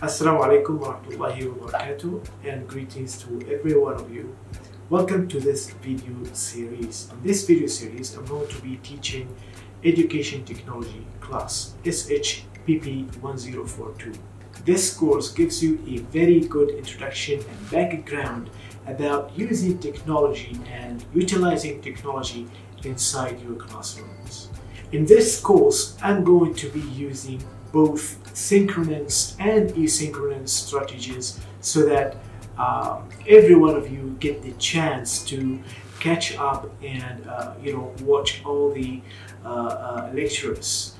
Assalamu alaikum wa rahmatullahi wa barakatuh and greetings to every one of you. Welcome to this video series. In this video series, I'm going to be teaching Education Technology class SHPP 1042. This course gives you a very good introduction and background about using technology and utilizing technology inside your classrooms. In this course, I'm going to be using both synchronous and asynchronous strategies so that um, every one of you get the chance to catch up and uh, you know watch all the uh, uh, lectures.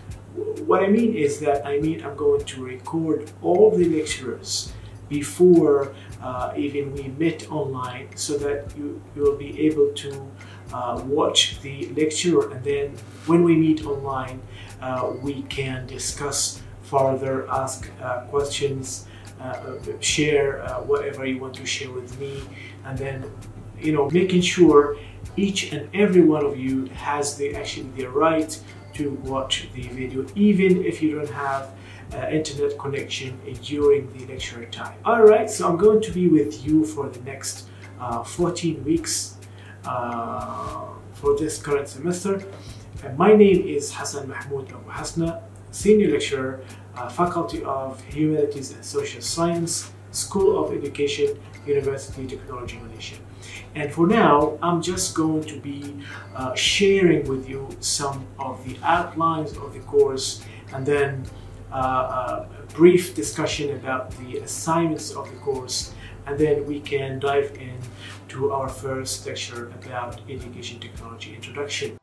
What I mean is that I mean I'm going to record all the lectures before uh, even we meet online so that you, you will be able to uh, watch the lecture and then when we meet online we can discuss further ask uh, questions uh, share uh, whatever you want to share with me and then you know making sure each and every one of you has the actually the right to watch the video even if you don't have uh, internet connection during the lecture time. Alright, so I'm going to be with you for the next uh, 14 weeks uh, for this current semester. My name is Hassan Mahmoud Abuhassna, Senior Lecturer, uh, Faculty of Humanities and Social Science, School of Education, University Technology Malaysia. And for now, I'm just going to be uh, sharing with you some of the outlines of the course and then uh, a brief discussion about the assignments of the course and then we can dive in to our first lecture about education technology introduction.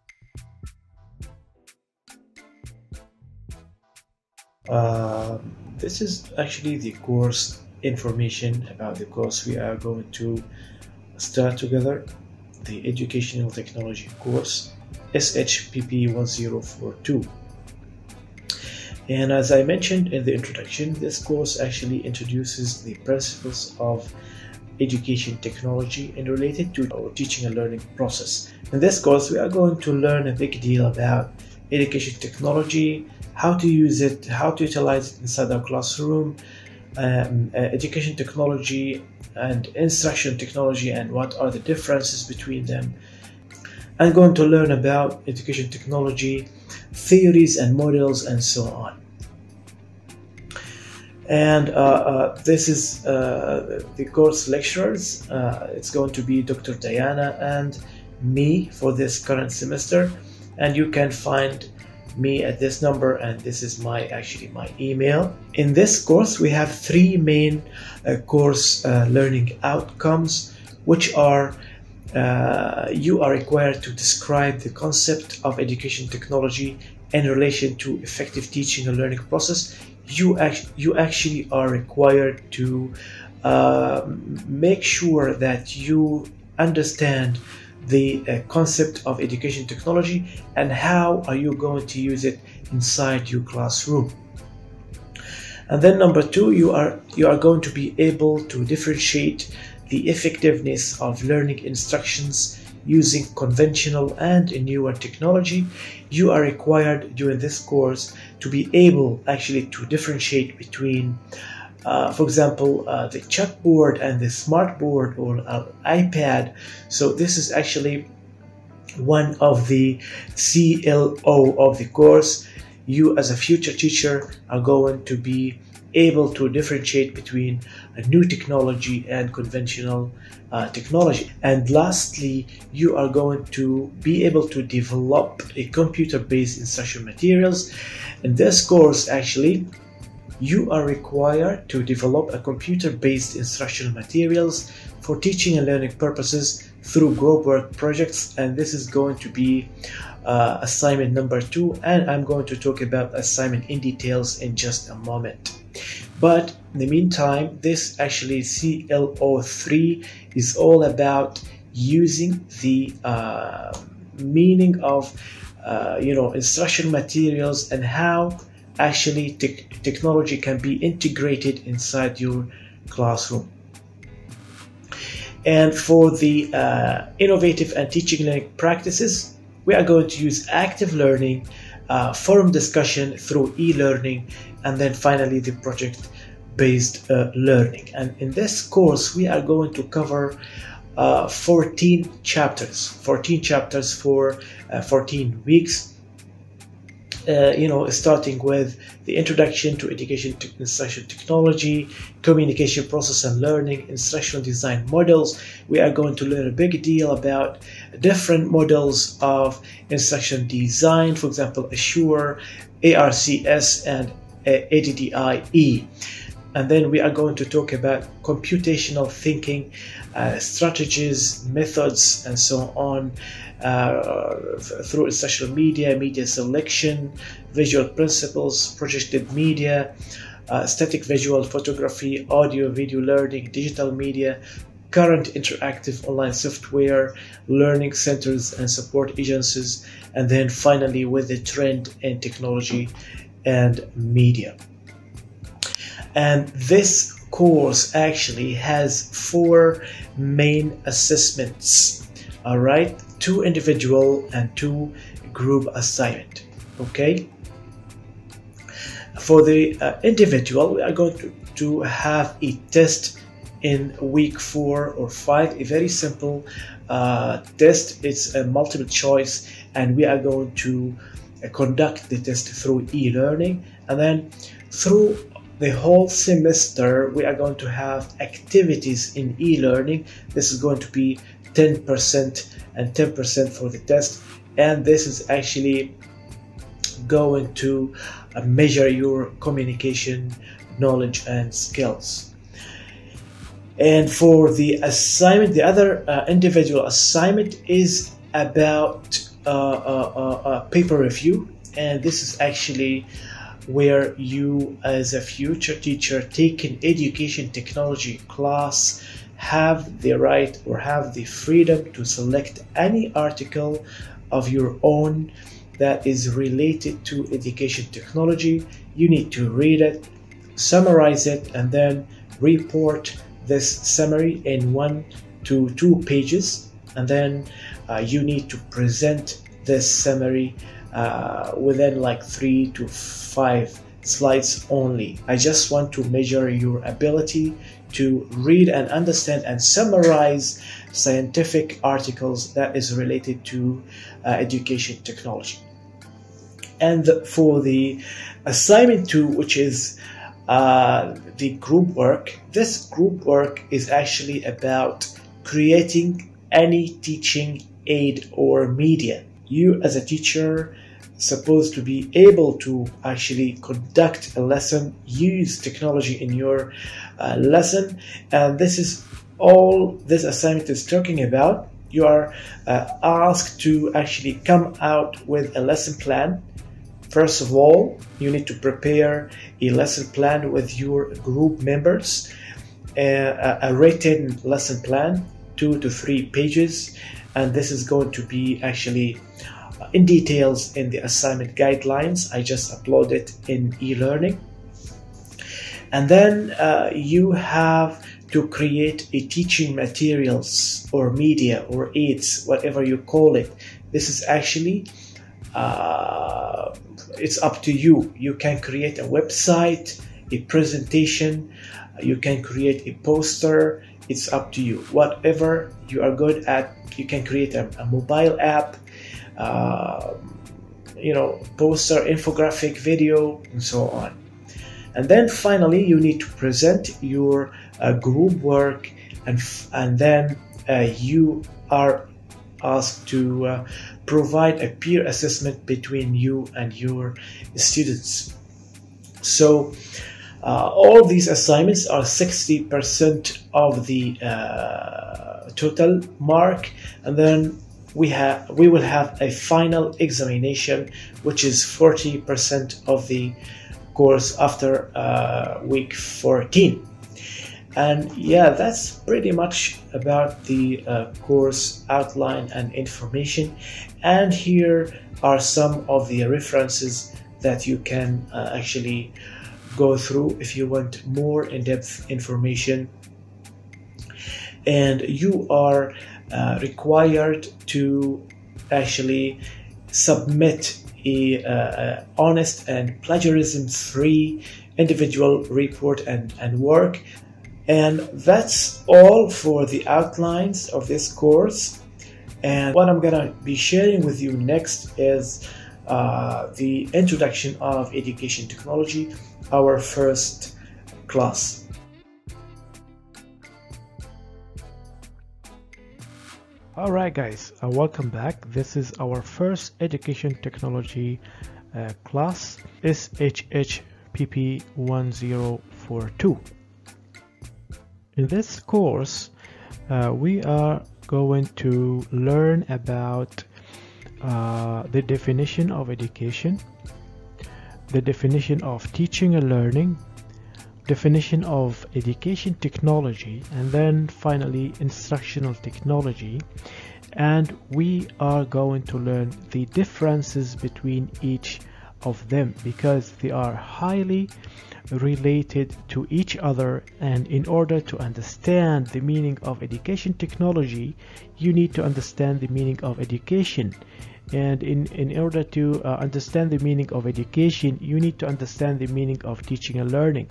Uh, this is actually the course information about the course we are going to start together the educational technology course SHPP 1042 and as I mentioned in the introduction this course actually introduces the principles of education technology and related to our teaching and learning process. In this course we are going to learn a big deal about education technology how to use it, how to utilize it inside our classroom, um, uh, education technology and instruction technology and what are the differences between them. I'm going to learn about education technology, theories and models and so on. And uh, uh, this is uh, the course lecturers. Uh, it's going to be Dr. Diana and me for this current semester. And you can find me at this number and this is my actually my email. In this course we have three main uh, course uh, learning outcomes which are uh, you are required to describe the concept of education technology in relation to effective teaching and learning process. You act- you actually are required to uh, make sure that you understand the uh, concept of education technology and how are you going to use it inside your classroom. And then number two you are you are going to be able to differentiate the effectiveness of learning instructions using conventional and newer technology. You are required during this course to be able actually to differentiate between uh, for example, uh, the chalkboard and the smartboard or uh, iPad. So this is actually one of the CLO of the course. You as a future teacher are going to be able to differentiate between a new technology and conventional uh, technology. And lastly, you are going to be able to develop a computer-based instruction materials. In this course, actually, you are required to develop a computer-based instructional materials for teaching and learning purposes through group work projects and this is going to be uh, assignment number two and I'm going to talk about assignment in details in just a moment. But in the meantime this actually CLO3 is all about using the uh, meaning of uh, you know instructional materials and how actually te- technology can be integrated inside your classroom. And for the uh, innovative and teaching practices, we are going to use active learning, uh, forum discussion through e learning, and then finally the project based uh, learning. And in this course, we are going to cover uh, 14 chapters, 14 chapters for uh, 14 weeks. Uh, you know, starting with the introduction to education te- instruction technology, communication process and learning, instructional design models. We are going to learn a big deal about different models of instruction design, for example, Assure, ARCS, and ADDIE. And then we are going to talk about computational thinking, uh, strategies, methods, and so on uh, through social media, media selection, visual principles, projected media, uh, static visual photography, audio, video learning, digital media, current interactive online software, learning centers and support agencies, and then finally with the trend in technology and media. And this course actually has four main assessments. All right, two individual and two group assignment. Okay. For the uh, individual, we are going to, to have a test in week four or five, a very simple uh, test. It's a multiple choice, and we are going to uh, conduct the test through e-learning, and then through the whole semester we are going to have activities in e-learning. This is going to be 10% and 10% for the test, and this is actually going to uh, measure your communication knowledge and skills. And for the assignment, the other uh, individual assignment is about uh, uh, uh, paper review, and this is actually where you, as a future teacher, take an education technology class, have the right or have the freedom to select any article of your own that is related to education technology. You need to read it, summarize it, and then report this summary in one to two pages. And then uh, you need to present this summary uh, within like three to five slides only. I just want to measure your ability to read and understand and summarize scientific articles that is related to uh, education technology. And for the assignment two, which is uh, the group work, this group work is actually about creating any teaching aid or media. You as a teacher supposed to be able to actually conduct a lesson, use technology in your uh, lesson, and this is all this assignment is talking about. You are uh, asked to actually come out with a lesson plan. First of all, you need to prepare a lesson plan with your group members, uh, a written lesson plan, two to three pages, and this is going to be actually in details in the assignment guidelines. I just upload it in e-learning. And then uh, you have to create a teaching materials or media or aids, whatever you call it. This is actually uh, it's up to you. You can create a website, a presentation, you can create a poster. It's up to you. Whatever you are good at, you can create a, a mobile app uh, you know, poster, infographic, video, and so on. And then finally, you need to present your uh, group work, and and then uh, you are asked to uh, provide a peer assessment between you and your students. So. Uh, all these assignments are 60% of the uh, total mark, and then we have we will have a final examination which is 40% of the course after uh, week 14 and yeah that's pretty much about the uh, course outline and information. And here are some of the references that you can uh, actually go through if you want more in-depth information. And you are uh, required to actually submit a, uh, honest and plagiarism free individual report and, and work. And that's all for the outlines of this course. And what I'm gonna be sharing with you next is uh, the introduction of education technology, our first class. Alright guys, uh, welcome back. This is our first education technology uh, class, SHPP1042. In this course, uh, we are going to learn about uh, the definition of education, the definition of teaching and learning, definition of education technology and then finally instructional technology. And we are going to learn the differences between each of them because they are highly related to each other. And in order to understand the meaning of education technology you need to understand the meaning of education. And in, in order to uh, understand the meaning of education you need to understand the meaning of teaching and learning.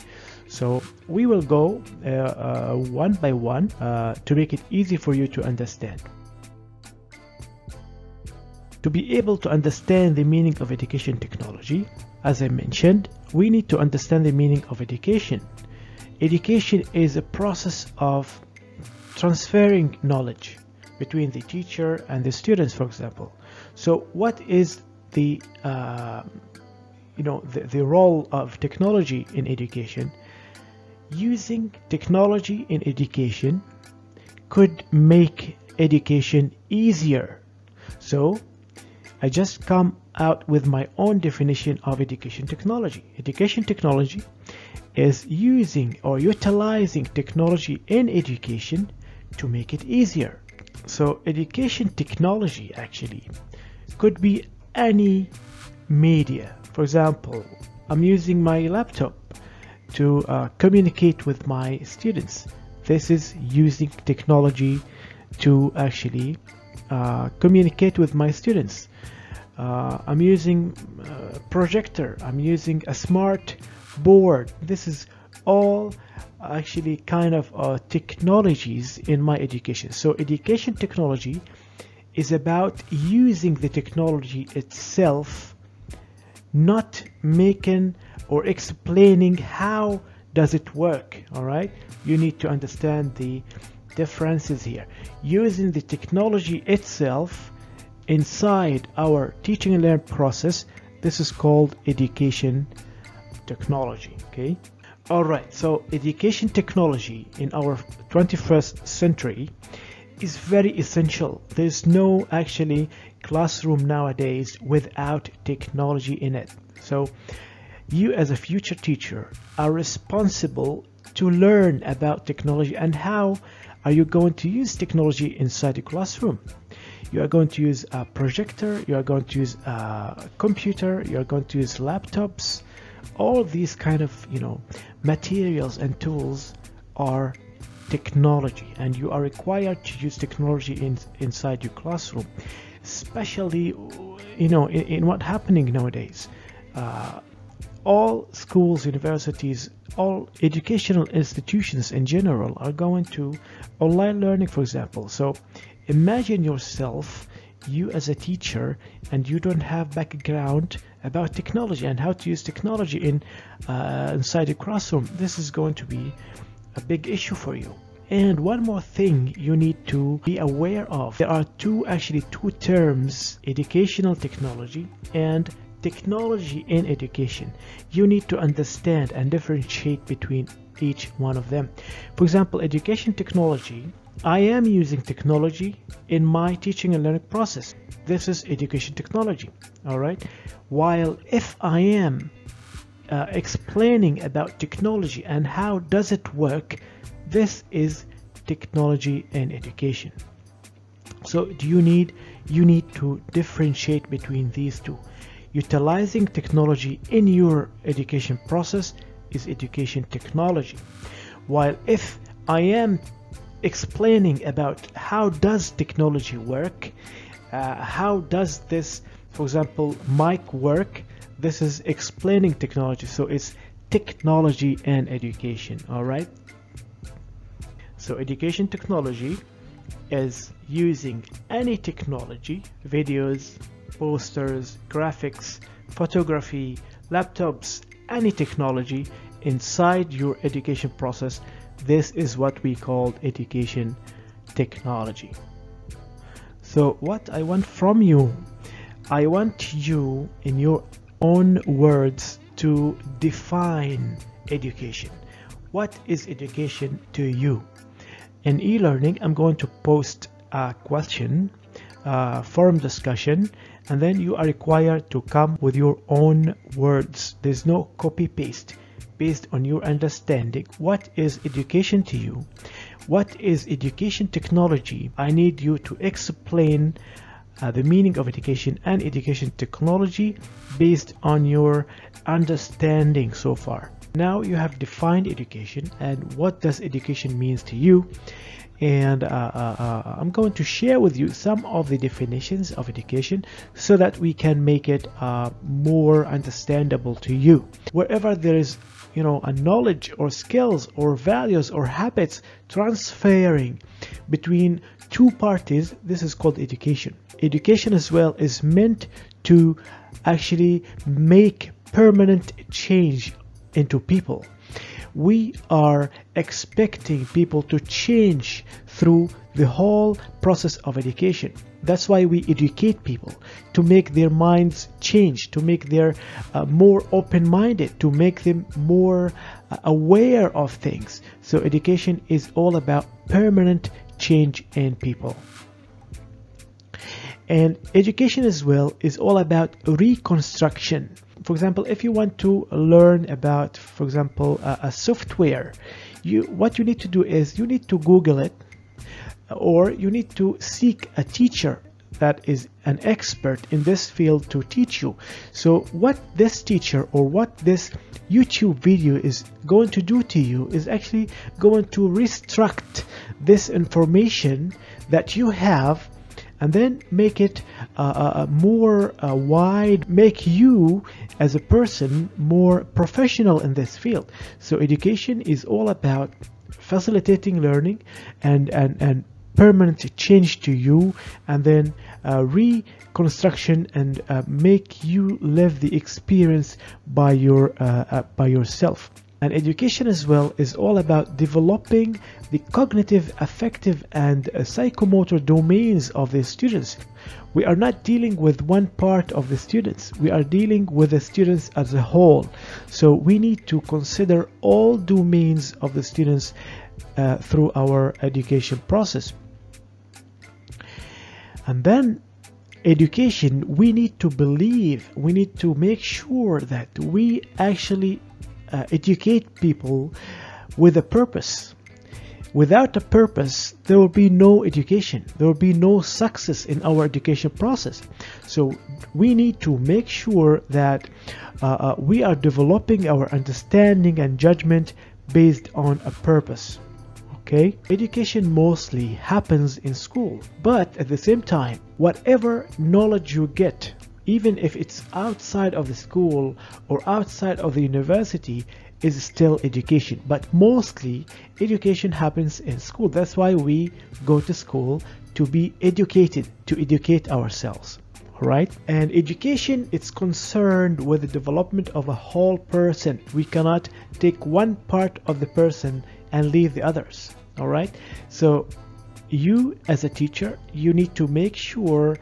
So we will go uh, uh, one by one uh, to make it easy for you to understand to be able to understand the meaning of education technology as I mentioned we need to understand the meaning of education education is a process of transferring knowledge between the teacher and the students for example so what is the uh, you know the, the role of technology in education? Using technology in education could make education easier. So I just come out with my own definition of education technology. Education technology is using or utilizing technology in education to make it easier. So education technology actually could be any media. For example, I'm using my laptop to uh, communicate with my students. This is using technology to actually uh, communicate with my students. Uh, I'm using a uh, projector, I'm using a smart board. This is all actually kind of uh, technologies in my education. So education technology is about using the technology itself not making or explaining how does it work all right you need to understand the differences here using the technology itself inside our teaching and learn process this is called education technology okay all right so education technology in our 21st century is very essential. There's no actually classroom nowadays without technology in it. So you as a future teacher are responsible to learn about technology and how are you going to use technology inside the classroom. You are going to use a projector, you are going to use a computer, you are going to use laptops. All these kind of, you know, materials and tools are technology and you are required to use technology in, inside your classroom especially you know in, in what happening nowadays uh, all schools universities all educational institutions in general are going to online learning for example so imagine yourself you as a teacher and you don't have background about technology and how to use technology in uh, inside the classroom this is going to be a big issue for you. And one more thing you need to be aware of. There are two, actually two terms, educational technology and technology in education. You need to understand and differentiate between each one of them. For example, education technology, I am using technology in my teaching and learning process. This is education technology, all right? While if I am uh, explaining about technology and how does it work this is technology and education so do you need you need to differentiate between these two utilizing technology in your education process is education technology. While if i am explaining about how does technology work uh, how does this for example mic work this is explaining technology. So it's technology and education all right? So education technology is using any technology videos posters graphics photography laptops any technology inside your education process this is what we call education technology. So what I want from you I want you in your own words to define education. What is education to you? In e-learning I'm going to post a question uh, forum discussion and then you are required to come with your own words. There's no copy paste based on your understanding. What is education to you? What is education technology? I need you to explain uh, the meaning of education and education technology based on your understanding so far. Now you have defined education and what does education means to you and uh, uh, uh, I'm going to share with you some of the definitions of education so that we can make it uh, more understandable to you. Wherever there is you know a knowledge or skills or values or habits transferring between two parties this is called education. Education as well is meant to actually make permanent change into people we are expecting people to change through the whole process of education. That's why we educate people to make their minds change to make them uh, more open-minded to make them more uh, aware of things. So education is all about permanent change in people. And education as well is all about reconstruction for example if you want to learn about for example a, a software you what you need to do is you need to google it or you need to seek a teacher that is an expert in this field to teach you. So what this teacher or what this YouTube video is going to do to you is actually going to restruct this information that you have and then make it uh, uh, uh, more uh, wide, make you as a person more professional in this field. So education is all about facilitating learning and, and, and permanent change to you and then uh, reconstruction and uh, make you live the experience by your uh, by yourself and education as well is all about developing the cognitive, affective, and uh, psychomotor domains of the students. We are not dealing with one part of the students, we are dealing with the students as a whole. So we need to consider all domains of the students uh, through our education process. And then education, we need to believe, we need to make sure that we actually uh, educate people with a purpose. Without a purpose, there will be no education. There will be no success in our education process. So we need to make sure that uh, uh, we are developing our understanding and judgment based on a purpose. Okay, education mostly happens in school, but at the same time, whatever knowledge you get even if it's outside of the school or outside of the university is still education. But mostly education happens in school. That's why we go to school to be educated to educate ourselves right and education it's concerned with the development of a whole person. We cannot take one part of the person and leave the others all right so you as a teacher you need to make sure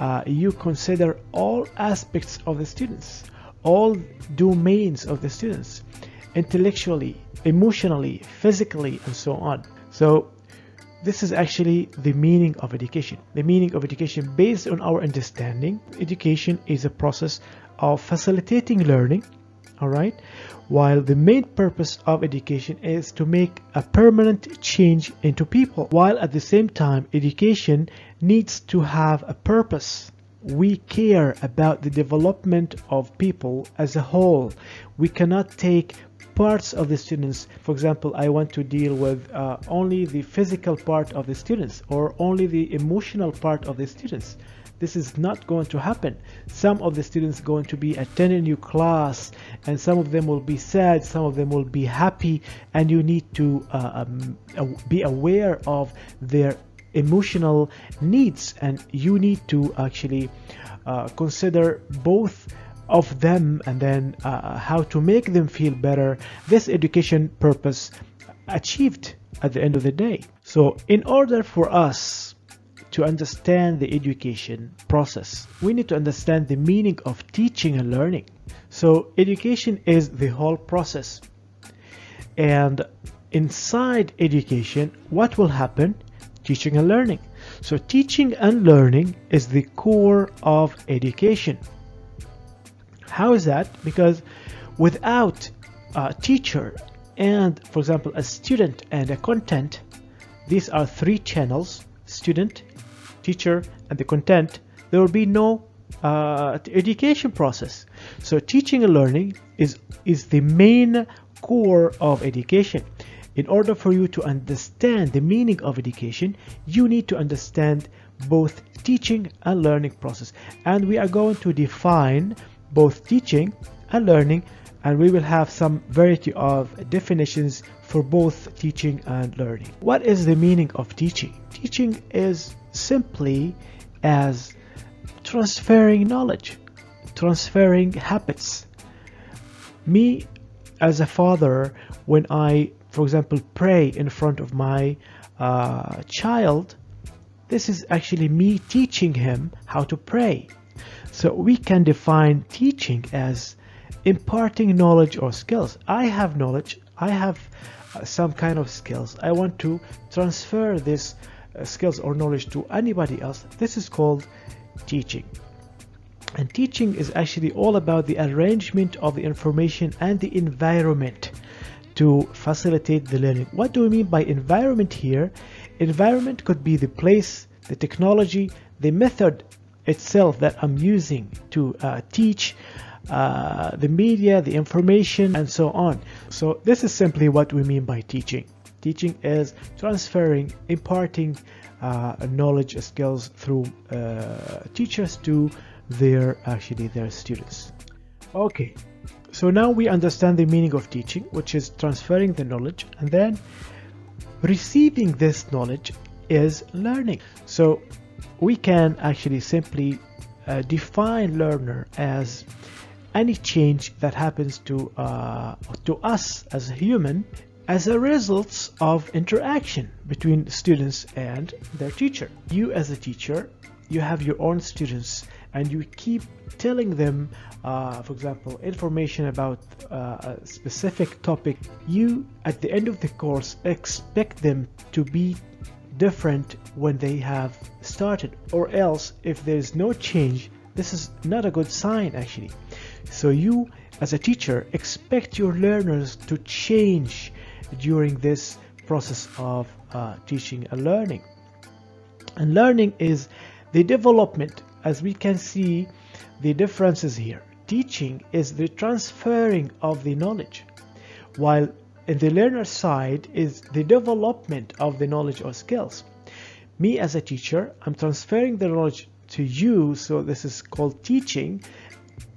uh, you consider all aspects of the students, all domains of the students, intellectually, emotionally, physically, and so on. So this is actually the meaning of education. The meaning of education based on our understanding. Education is a process of facilitating learning, all right, while the main purpose of education is to make a permanent change into people while at the same time education needs to have a purpose. We care about the development of people as a whole. We cannot take parts of the students. For example i want to deal with uh, only the physical part of the students or only the emotional part of the students this is not going to happen. Some of the students going to be attending your class and some of them will be sad some of them will be happy and you need to uh, um, be aware of their emotional needs and you need to actually uh, consider both of them and then uh, how to make them feel better. This education purpose achieved at the end of the day. So in order for us to understand the education process. We need to understand the meaning of teaching and learning. So education is the whole process. And inside education what will happen? Teaching and learning. So teaching and learning is the core of education. How is that? Because without a teacher and, for example, a student and a content, these are three channels, student, teacher, and the content, there will be no uh, education process. So teaching and learning is, is the main core of education. In order for you to understand the meaning of education, you need to understand both teaching and learning process. And we are going to define both teaching and learning and we will have some variety of definitions for both teaching and learning. What is the meaning of teaching? Teaching is simply as transferring knowledge, transferring habits. Me as a father, when I, for example, pray in front of my uh, child, this is actually me teaching him how to pray. So we can define teaching as imparting knowledge or skills. I have knowledge, I have uh, some kind of skills. I want to transfer this uh, skills or knowledge to anybody else. This is called teaching. And teaching is actually all about the arrangement of the information and the environment to facilitate the learning. What do we mean by environment here? Environment could be the place, the technology, the method itself that I'm using to uh, teach uh, the media, the information, and so on. So this is simply what we mean by teaching. Teaching is transferring, imparting uh, knowledge, skills through uh, teachers to their actually their students. Okay, so now we understand the meaning of teaching, which is transferring the knowledge, and then receiving this knowledge is learning. So we can actually simply uh, define learner as any change that happens to uh, to us as a human as a result of interaction between students and their teacher. You as a teacher, you have your own students and you keep telling them, uh, for example, information about uh, a specific topic. You, at the end of the course, expect them to be different when they have started or else if there's no change this is not a good sign actually. So you as a teacher expect your learners to change during this process of uh, teaching and learning. And learning is the development as we can see the differences here. Teaching is the transferring of the knowledge while the learner side is the development of the knowledge or skills. Me as a teacher, I'm transferring the knowledge to you, so this is called teaching,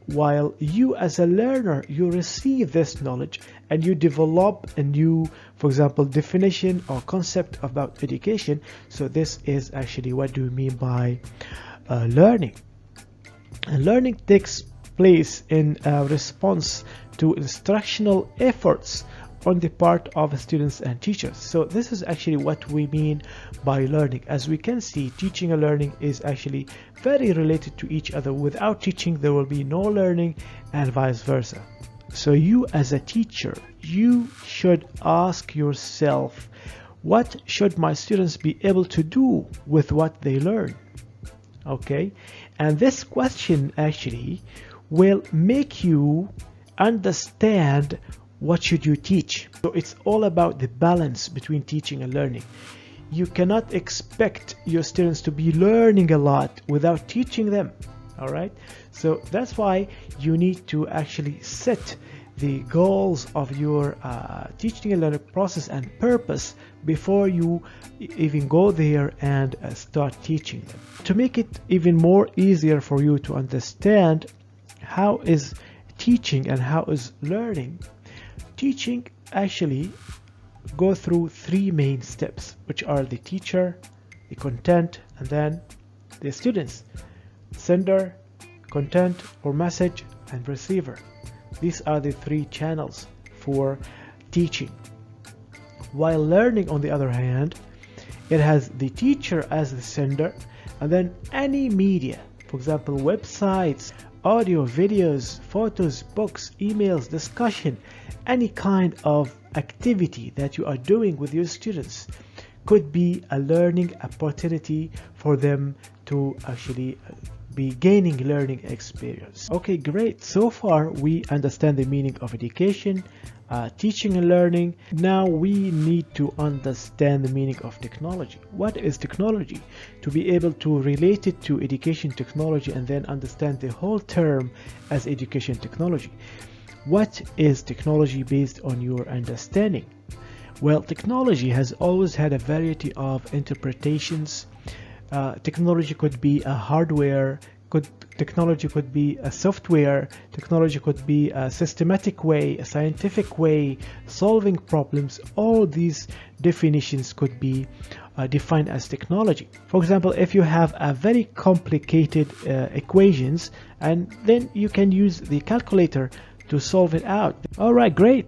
while you as a learner, you receive this knowledge and you develop a new, for example, definition or concept about education. So this is actually what do we mean by uh, learning. And learning takes place in uh, response to instructional efforts on the part of students and teachers. So this is actually what we mean by learning. As we can see, teaching and learning is actually very related to each other. Without teaching, there will be no learning and vice versa. So you as a teacher, you should ask yourself, what should my students be able to do with what they learn? Okay, and this question actually will make you understand what should you teach? So it's all about the balance between teaching and learning. You cannot expect your students to be learning a lot without teaching them. All right. So that's why you need to actually set the goals of your uh, teaching and learning process and purpose before you even go there and uh, start teaching them. To make it even more easier for you to understand how is teaching and how is learning, teaching actually go through three main steps, which are the teacher, the content, and then the students, sender, content or message, and receiver. These are the three channels for teaching. While learning, on the other hand, it has the teacher as the sender, and then any media, for example, websites, audio, videos, photos, books, emails, discussion, any kind of activity that you are doing with your students could be a learning opportunity for them to actually be gaining learning experience. Okay, great. So far, we understand the meaning of education, uh, teaching and learning. Now we need to understand the meaning of technology. What is technology? To be able to relate it to education technology and then understand the whole term as education technology. What is technology based on your understanding? Well, technology has always had a variety of interpretations. Uh, technology could be a hardware could technology could be a software technology could be a systematic way a scientific way solving problems. All these definitions could be uh, defined as technology. For example if you have a very complicated uh, equations and then you can use the calculator to solve it out all right great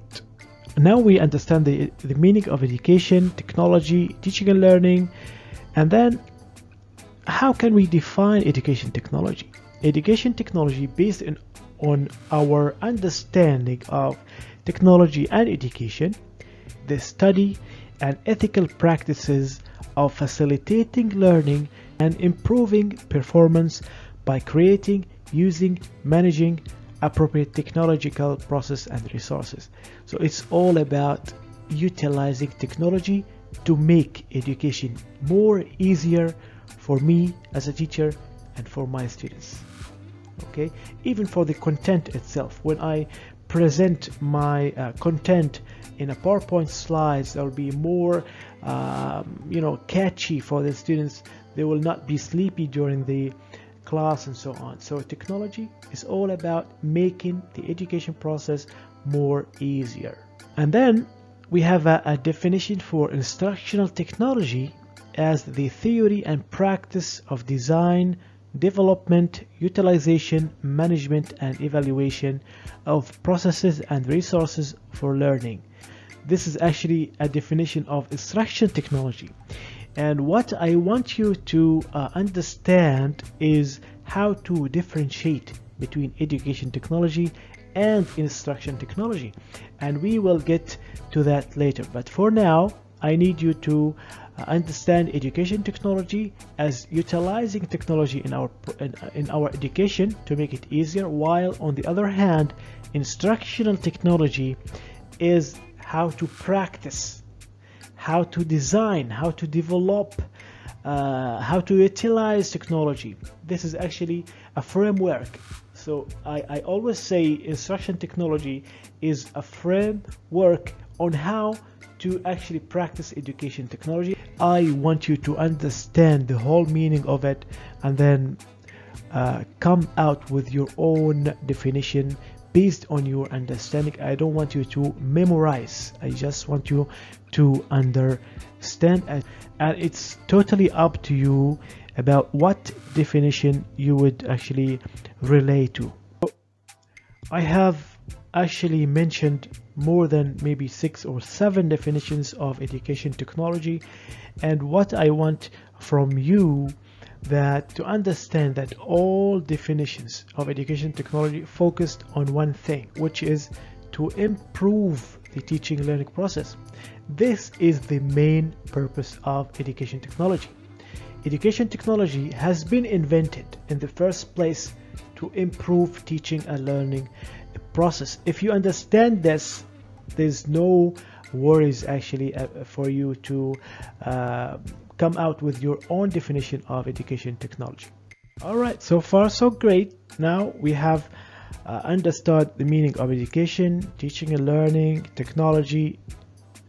now we understand the, the meaning of education technology teaching and learning and then how can we define education technology? Education technology based in, on our understanding of technology and education, the study and ethical practices of facilitating learning and improving performance by creating, using, managing appropriate technological process and resources. So it's all about utilizing technology to make education more easier for me as a teacher and for my students. Okay? Even for the content itself. When I present my uh, content in a PowerPoint slides that will be more um, you know catchy for the students. They will not be sleepy during the class and so on so technology is all about making the education process more easier and then we have a, a definition for instructional technology as the theory and practice of design, development, utilization, management, and evaluation of processes and resources for learning. This is actually a definition of instruction technology. And what I want you to uh, understand is how to differentiate between education technology and instruction technology. And we will get to that later. But for now, I need you to uh, understand education technology as utilizing technology in our in, in our education to make it easier while on the other hand instructional technology is how to practice how to design how to develop uh, how to utilize technology this is actually a framework so I, I always say instruction technology is a framework on how to actually practice education technology. I want you to understand the whole meaning of it and then uh, come out with your own definition based on your understanding. I don't want you to memorize, I just want you to understand, and, it's totally up to you about what definition you would actually relate to. I have actually mentioned more than maybe six or seven definitions of education technology and what I want from you that to understand that all definitions of education technology focused on one thing which is to improve the teaching learning process. This is the main purpose of education technology. Education technology has been invented in the first place to improve teaching and learning process. If you understand this there's no worries actually uh, for you to uh, come out with your own definition of education technology all right so far so great now we have uh, understood the meaning of education, teaching and learning, technology,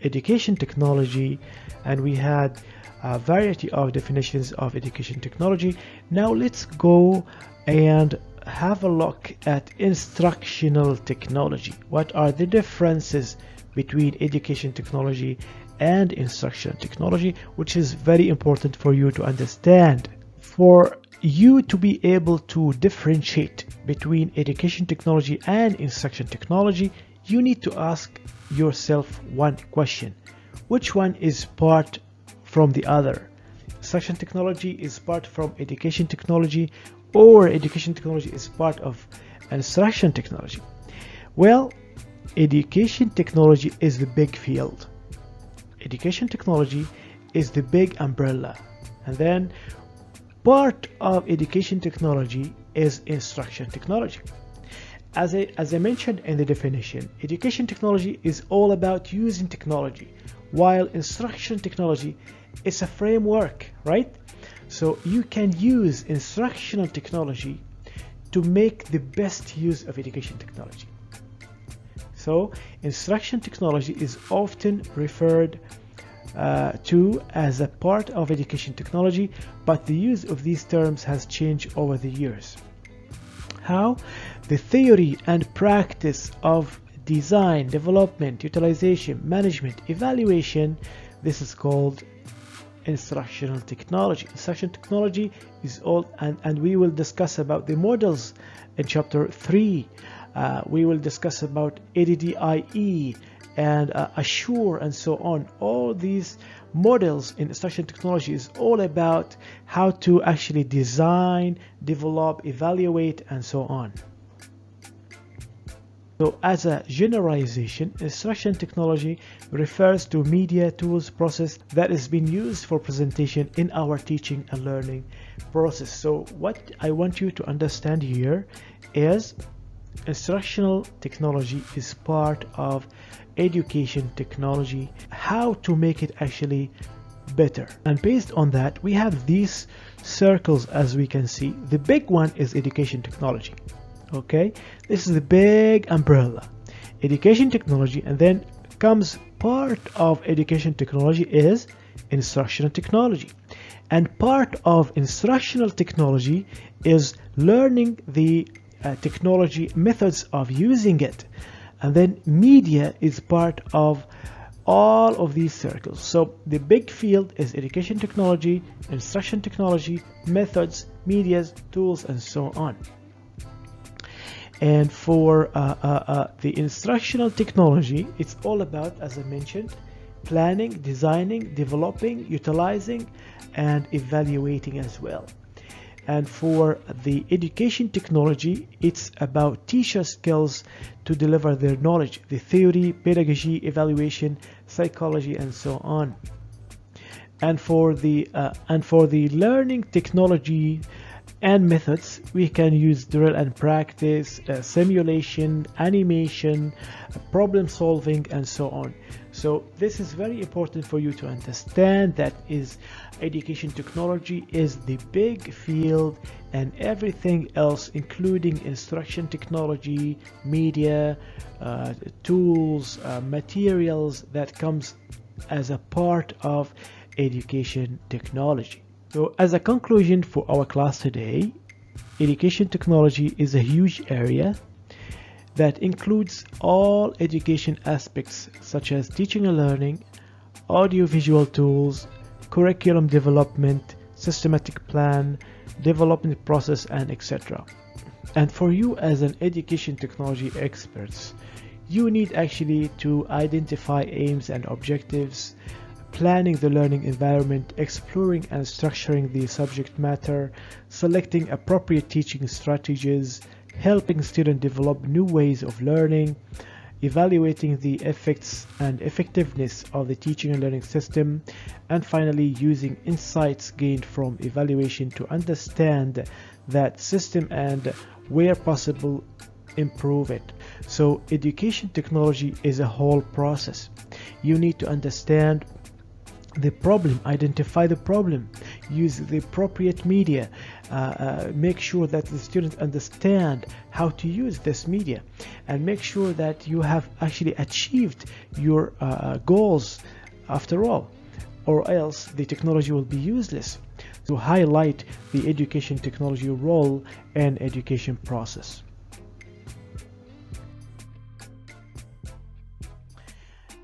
education technology, and we had a variety of definitions of education technology. Now let's go and have a look at instructional technology. What are the differences between education technology and instruction technology, which is very important for you to understand. For you to be able to differentiate between education technology and instruction technology, you need to ask yourself one question. Which one is part from the other? Instruction technology is part from education technology or education technology is part of instruction technology? Well, education technology is the big field. Education technology is the big umbrella. And then part of education technology is instruction technology. As I, as I mentioned in the definition, education technology is all about using technology, while instruction technology is a framework, right? So you can use instructional technology to make the best use of education technology. So instruction technology is often referred uh, to as a part of education technology, but the use of these terms has changed over the years. How? The theory and practice of design, development, utilization, management, evaluation, this is called instructional technology. Instruction technology is all, and, and we will discuss about the models in chapter 3. Uh, we will discuss about ADDIE and uh, ASSURE and so on. All these models in instruction technology is all about how to actually design, develop, evaluate, and so on. So as a generalization, instruction technology refers to media tools process that is being used for presentation in our teaching and learning process. So what I want you to understand here is instructional technology is part of education technology, how to make it actually better. And based on that, we have these circles as we can see. The big one is education technology okay this is the big umbrella education technology and then comes part of education technology is instructional technology and part of instructional technology is learning the technology methods of using it. And then media is part of all of these circles. So the big field is education technology instruction technology methods medias tools and so on. And for uh, uh, uh, the instructional technology it's all about as I mentioned planning designing developing utilizing and evaluating as well and for the education technology it's about teacher skills to deliver their knowledge the theory pedagogy evaluation psychology and so on. And for the uh, and for the learning technology and methods we can use drill and practice uh, simulation animation uh, problem solving and so on. So this is very important for you to understand that is education technology is the big field and everything else including instruction technology media uh, tools uh, materials that comes as a part of education technology so as a conclusion for our class today, education technology is a huge area that includes all education aspects such as teaching and learning, audiovisual tools, curriculum development, systematic plan, development process, and etc. And for you as an education technology experts, you need actually to identify aims and objectives, planning the learning environment, exploring and structuring the subject matter, selecting appropriate teaching strategies, helping students develop new ways of learning, evaluating the effects and effectiveness of the teaching and learning system, and finally using insights gained from evaluation to understand that system and where possible improve it. So education technology is a whole process. You need to understand the problem identify the problem use the appropriate media, uh, uh, make sure that the students understand how to use this media, and make sure that you have actually achieved your uh, goals after all, or else the technology will be useless. To highlight the education technology role and education process.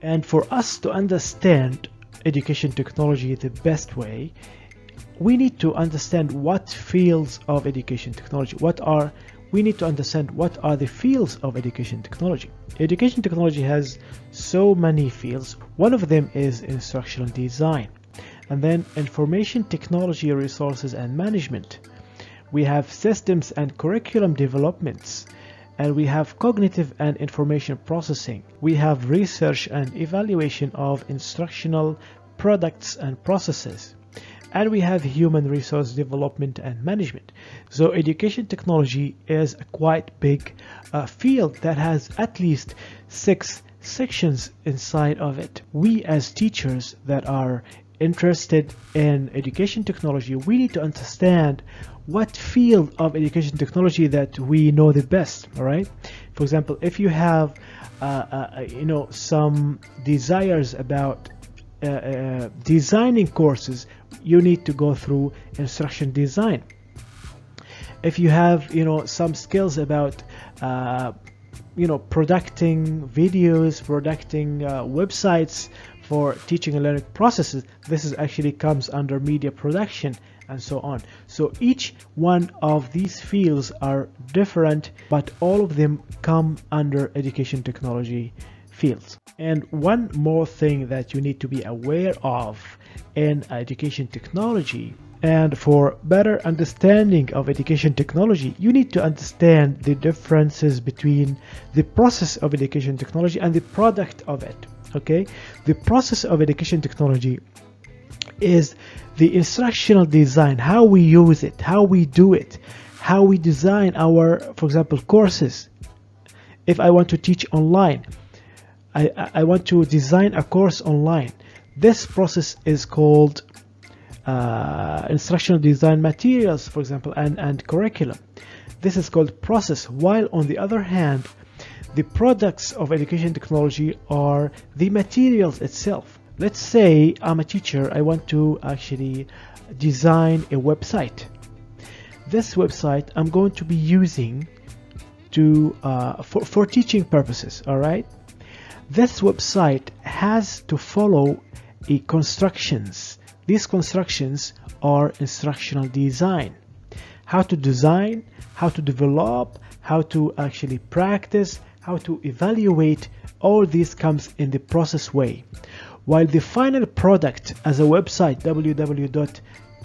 And for us to understand education technology the best way, we need to understand what fields of education technology, what are, we need to understand what are the fields of education technology. Education technology has so many fields. One of them is instructional design. And then information technology resources and management. We have systems and curriculum developments and we have cognitive and information processing. We have research and evaluation of instructional products and processes. And we have human resource development and management. So education technology is a quite big uh, field that has at least six sections inside of it. We as teachers that are interested in education technology, we need to understand what field of education technology that we know the best all right? For example if you have uh, uh, you know some desires about uh, uh designing courses you need to go through instruction design. If you have you know some skills about uh, you know producing videos producing uh, websites for teaching and learning processes this is actually comes under media production and so on. So each one of these fields are different, but all of them come under education technology fields. And one more thing that you need to be aware of in education technology and for better understanding of education technology, you need to understand the differences between the process of education technology and the product of it. Okay, the process of education technology is the instructional design, how we use it, how we do it, how we design our, for example, courses. If I want to teach online, I, I want to design a course online. This process is called uh, instructional design materials, for example, and, and curriculum. This is called process, while on the other hand, the products of education technology are the materials itself. Let's say I'm a teacher. I want to actually design a website. This website I'm going to be using to uh, for, for teaching purposes all right? This website has to follow a constructions. These constructions are instructional design. How to design how to develop how to actually practice how to evaluate all this comes in the process way. While the final product as a website www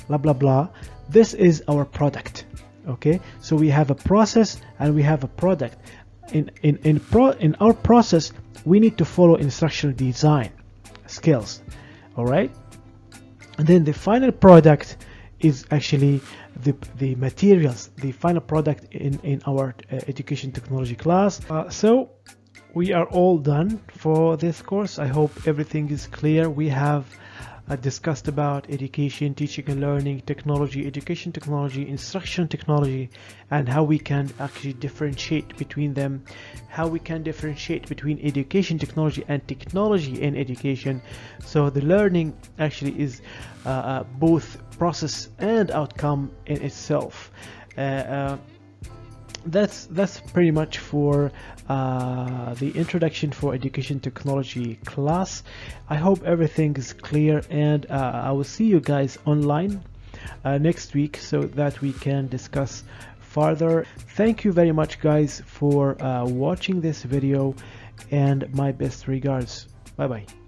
blah blah blah this is our product okay? So we have a process and we have a product. In in in pro in our process we need to follow instructional design skills all right? And then the final product is actually the, the materials the final product in in our uh, education technology class uh, so we are all done for this course. I hope everything is clear. We have uh, discussed about education, teaching and learning, technology, education technology, instruction technology, and how we can actually differentiate between them, how we can differentiate between education technology and technology in education. So the learning actually is uh, uh, both process and outcome in itself. Uh, uh, that's that's pretty much for uh, the introduction for education technology class. I hope everything is clear and uh, I will see you guys online uh, next week so that we can discuss further thank you very much guys for uh, watching this video and my best regards. Bye bye